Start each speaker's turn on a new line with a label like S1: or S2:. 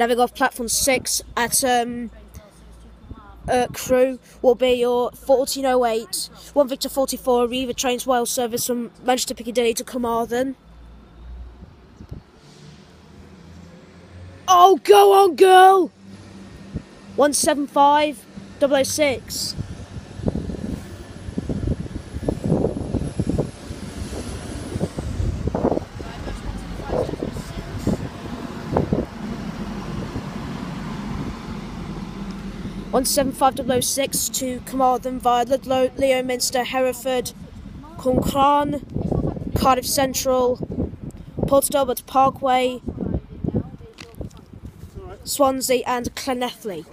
S1: Navig off platform 6 at um, uh, Crewe will be your 1408 1 Victor 44 Arriva Trains Rail service from Manchester Piccadilly to Carmarthen. Oh, go on, girl! 175 006. One seven five double oh six to Carmarthen via Ludlow, Leominster, Hereford, Cwmbran, Cardiff Central, Port Talbot Parkway, Swansea and Llanelli.